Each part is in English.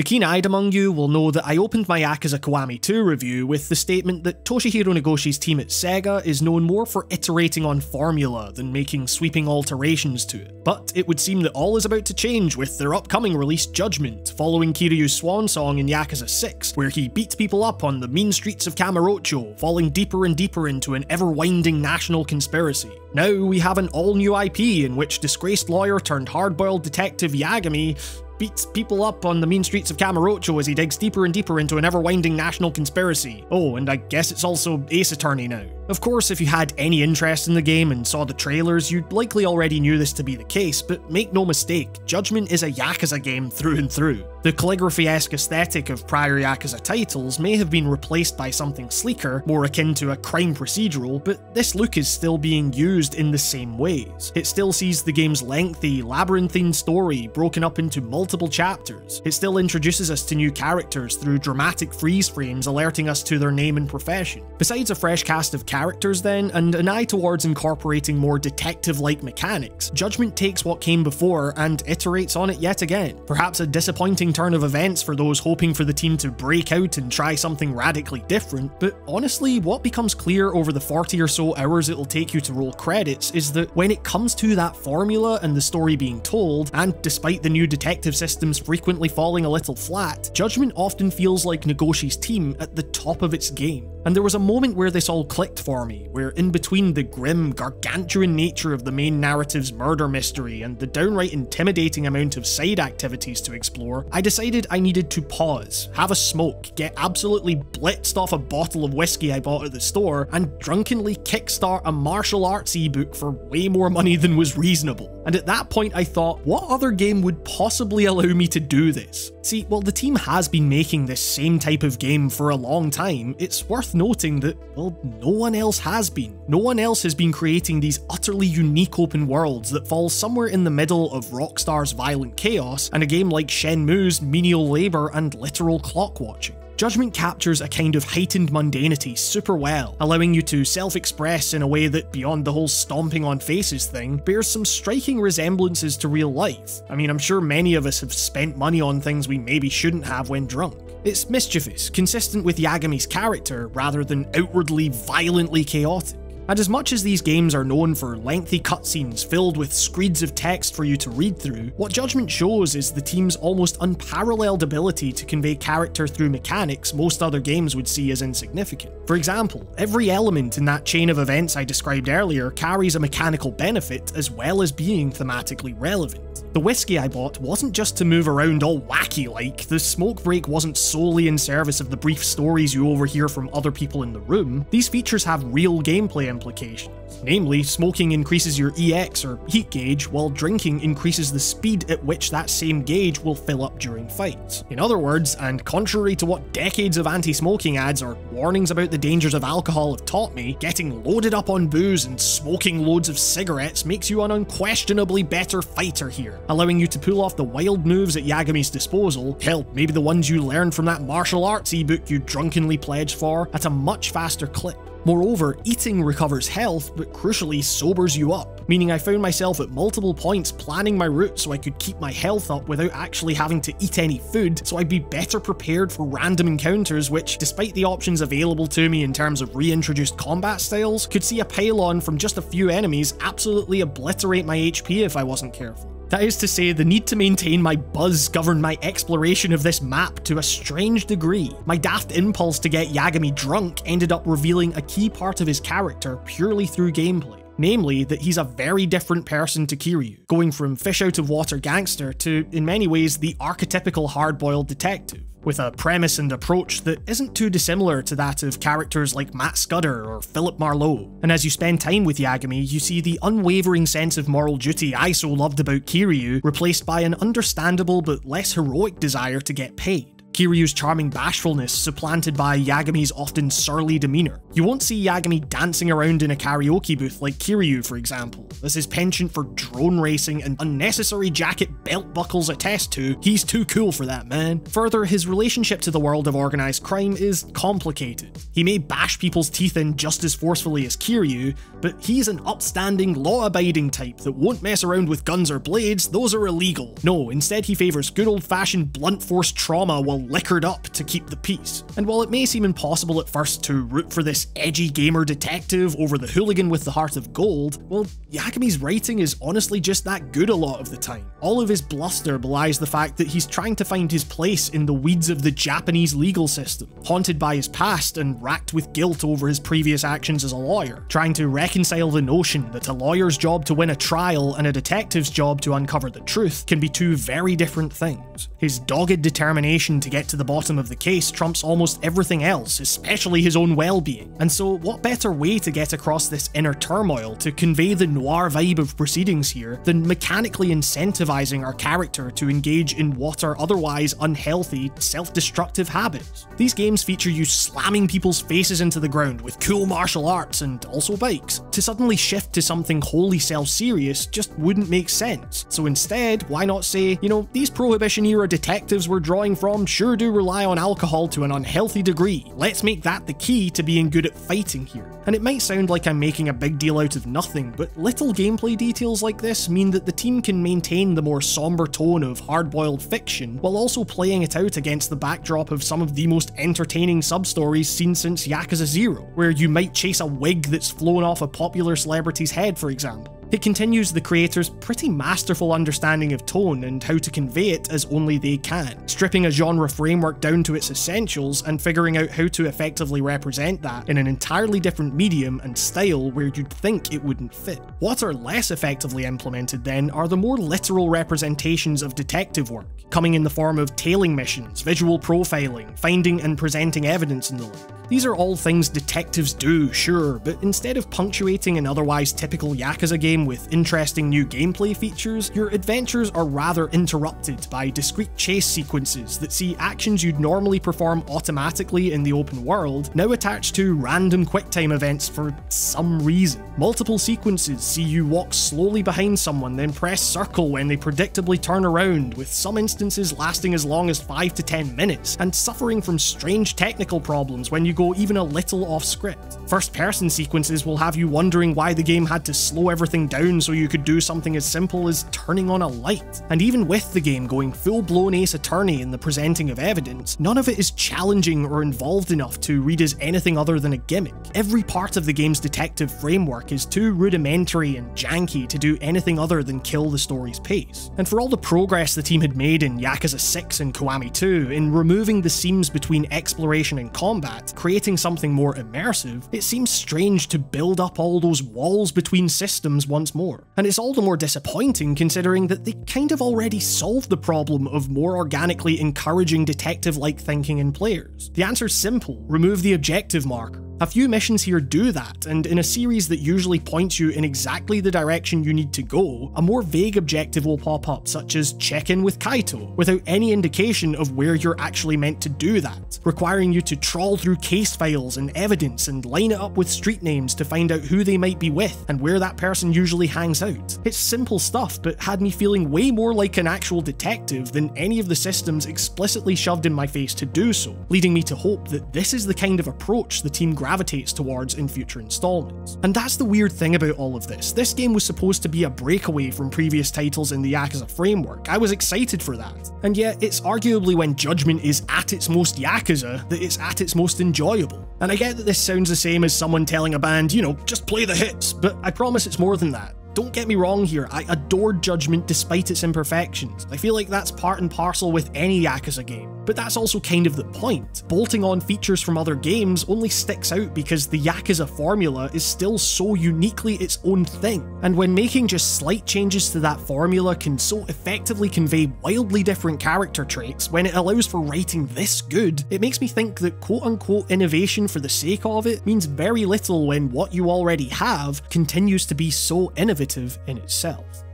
The keen-eyed among you will know that I opened my Yakuza Kiwami 2 review with the statement that Toshihiro Nagoshi's team at Sega is known more for iterating on formula than making sweeping alterations to it. But it would seem that all is about to change with their upcoming release Judgment, following Kiryu's swan song in Yakuza 6, where he beats people up on the mean streets of Kamurocho, falling deeper and deeper into an ever-winding national conspiracy. Now we have an all-new IP in which disgraced lawyer turned hard-boiled detective Yagami beats people up on the mean streets of Kamurocho as he digs deeper and deeper into an ever-winding national conspiracy. Oh, and I guess it's also Ace Attorney now. Of course, if you had any interest in the game and saw the trailers, you'd likely already knew this to be the case, but make no mistake, Judgment is a Yakuza game through and through. The calligraphy-esque aesthetic of prior Yakuza titles may have been replaced by something sleeker, more akin to a crime procedural, but this look is still being used in the same ways. It still sees the game's lengthy, labyrinthine story broken up into multiple chapters. It still introduces us to new characters through dramatic freeze frames alerting us to their name and profession. Besides a fresh cast of characters then, and an eye towards incorporating more detective-like mechanics, Judgment takes what came before and iterates on it yet again. Perhaps a disappointing turn of events for those hoping for the team to break out and try something radically different, but honestly, what becomes clear over the 40 or so hours it'll take you to roll credits is that when it comes to that formula and the story being told, and despite the new detective systems frequently falling a little flat, Judgment often feels like Nagoshi's team at the top of its game. And there was a moment where this all clicked for me, where in between the grim, gargantuan nature of the main narrative's murder mystery and the downright intimidating amount of side activities to explore, I decided I needed to pause, have a smoke, get absolutely blitzed off a bottle of whiskey I bought at the store, and drunkenly kickstart a martial arts ebook for way more money than was reasonable. And at that point I thought, what other game would possibly allow me to do this? See, while the team has been making this same type of game for a long time, it's worth noting that, well, no one else has been. No one else has been creating these utterly unique open worlds that fall somewhere in the middle of Rockstar's violent chaos and a game like Shenmue's menial labour and literal clock watching. Judgment captures a kind of heightened mundanity super well, allowing you to self-express in a way that, beyond the whole stomping on faces thing, bears some striking resemblances to real life. I mean, I'm sure many of us have spent money on things we maybe shouldn't have when drunk. It's mischievous, consistent with Yagami's character, rather than outwardly violently chaotic. And as much as these games are known for lengthy cutscenes filled with screeds of text for you to read through, what Judgment shows is the team's almost unparalleled ability to convey character through mechanics most other games would see as insignificant. For example, every element in that chain of events I described earlier carries a mechanical benefit as well as being thematically relevant. The whiskey I bought wasn't just to move around all wacky like, the smoke break wasn't solely in service of the brief stories you overhear from other people in the room, these features have real gameplay implications. Namely, smoking increases your EX or heat gauge, while drinking increases the speed at which that same gauge will fill up during fights. In other words, and contrary to what decades of anti-smoking ads or warnings about the dangers of alcohol have taught me, getting loaded up on booze and smoking loads of cigarettes makes you an unquestionably better fighter here, allowing you to pull off the wild moves at Yagami's disposal, hell, maybe the ones you learned from that martial arts ebook you drunkenly pledged for, at a much faster clip. Moreover, eating recovers health, but crucially sobers you up, meaning I found myself at multiple points planning my route so I could keep my health up without actually having to eat any food, so I'd be better prepared for random encounters which, despite the options available to me in terms of reintroduced combat styles, could see a pile-on from just a few enemies absolutely obliterate my HP if I wasn't careful. That is to say, the need to maintain my buzz governed my exploration of this map to a strange degree. My daft impulse to get Yagami drunk ended up revealing a key part of his character purely through gameplay. Namely, that he's a very different person to Kiryu, going from fish out of water gangster to, in many ways, the archetypical hard-boiled detective with a premise and approach that isn't too dissimilar to that of characters like Matt Scudder or Philip Marlowe. And as you spend time with Yagami, you see the unwavering sense of moral duty I so loved about Kiryu replaced by an understandable but less heroic desire to get paid. Kiryu's charming bashfulness supplanted by Yagami's often surly demeanour. You won't see Yagami dancing around in a karaoke booth like Kiryu, for example, as his penchant for drone racing and unnecessary jacket belt buckles attest to, he's too cool for that, man. Further, his relationship to the world of organised crime is complicated. He may bash people's teeth in just as forcefully as Kiryu, but he's an upstanding, law-abiding type that won't mess around with guns or blades, those are illegal. No, instead he favours good old-fashioned blunt force trauma while liquored up to keep the peace. And while it may seem impossible at first to root for this edgy gamer detective over the hooligan with the heart of gold, well, Yagami's writing is honestly just that good a lot of the time. All of his bluster belies the fact that he's trying to find his place in the weeds of the Japanese legal system, haunted by his past and racked with guilt over his previous actions as a lawyer, trying to reconcile the notion that a lawyer's job to win a trial and a detective's job to uncover the truth can be two very different things. His dogged determination to get to the bottom of the case trumps almost everything else, especially his own well-being. And so what better way to get across this inner turmoil to convey the noir vibe of proceedings here than mechanically incentivizing our character to engage in what are otherwise unhealthy, self-destructive habits. These games feature you slamming people's faces into the ground with cool martial arts and also bikes. To suddenly shift to something wholly self-serious just wouldn't make sense. So instead, why not say, you know, these Prohibition era detectives we're drawing from sure do rely on alcohol to an unhealthy degree. Let's make that the key to being good at fighting here. And it might sound like I'm making a big deal out of nothing, but little gameplay details like this mean that the team can maintain the more somber tone of hard-boiled fiction, while also playing it out against the backdrop of some of the most entertaining sub-stories seen since Yakuza 0, where you might chase a wig that's flown off a popular celebrity's head for example. It continues the creator's pretty masterful understanding of tone and how to convey it as only they can, stripping a genre framework down to its essentials and figuring out how to effectively represent that in an entirely different medium and style where you'd think it wouldn't fit. What are less effectively implemented then are the more literal representations of detective work, coming in the form of tailing missions, visual profiling, finding and presenting evidence and the like. These are all things detectives do, sure, but instead of punctuating an otherwise typical Yakuza game with interesting new gameplay features, your adventures are rather interrupted by discrete chase sequences that see actions you'd normally perform automatically in the open world now attached to random quicktime events for some reason. Multiple sequences see you walk slowly behind someone, then press circle when they predictably turn around, with some instances lasting as long as 5 to 10 minutes, and suffering from strange technical problems when you go even a little off script. First person sequences will have you wondering why the game had to slow everything down so you could do something as simple as turning on a light. And even with the game going full blown Ace Attorney in the presenting of evidence, none of it is challenging or involved enough to read as anything other than a gimmick. Every part of the game's detective framework is too rudimentary and janky to do anything other than kill the story's pace. And for all the progress the team had made in Yakuza 6 and Kiwami 2 in removing the seams between exploration and combat, creating something more immersive, it seems strange to build up all those walls between systems once more. And it's all the more disappointing considering that they kind of already solved the problem of more organically encouraging detective-like thinking in players. The answer's simple, remove the objective marker. A few missions here do that, and in a series that usually points you in exactly the direction you need to go, a more vague objective will pop up, such as check in with Kaito, without any indication of where you're actually meant to do that, requiring you to trawl through case files and evidence and line it up with street names to find out who they might be with and where that person usually hangs out. It's simple stuff, but had me feeling way more like an actual detective than any of the systems explicitly shoved in my face to do so, leading me to hope that this is the kind of approach the team gravitates towards in future installments. And that's the weird thing about all of this. This game was supposed to be a breakaway from previous titles in the Yakuza framework. I was excited for that. And yet, it's arguably when Judgment is at its most Yakuza that it's at its most enjoyable. And I get that this sounds the same as someone telling a band, you know, just play the hits, but I promise it's more than that. Don't get me wrong here, I adored Judgment despite its imperfections. I feel like that's part and parcel with any Yakuza game. But that's also kind of the point. Bolting on features from other games only sticks out because the Yakuza formula is still so uniquely its own thing. And when making just slight changes to that formula can so effectively convey wildly different character traits when it allows for writing this good, it makes me think that quote unquote innovation for the sake of it means very little when what you already have continues to be so innovative in itself.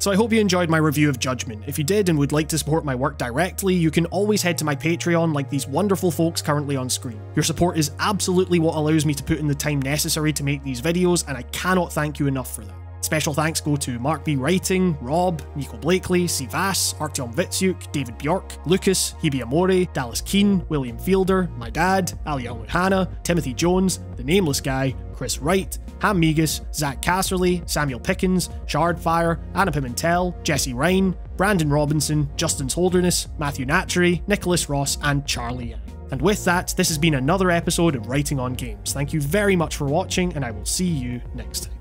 So I hope you enjoyed my review of Judgment. If you did and would like to support my work directly, you can always head to my Patreon like these wonderful folks currently on screen. Your support is absolutely what allows me to put in the time necessary to make these videos, and I cannot thank you enough for that. Special thanks go to Mark B. Writing, Rob, Nico Blakely, C. Sivas, Artyom Vitsuk, David Bjork, Lucas, Hebe Amore, Dallas Keen, William Fielder, my dad, Ali Al Timothy Jones, The Nameless Guy, Chris Wright, Ham Megas, Zach Casserly, Samuel Pickens, Shardfire, Anna Pimentel, Jesse Ryan, Brandon Robinson, Justin's Holderness, Matthew Natchery, Nicholas Ross, and Charlie Yang. And with that, this has been another episode of Writing on Games. Thank you very much for watching, and I will see you next time.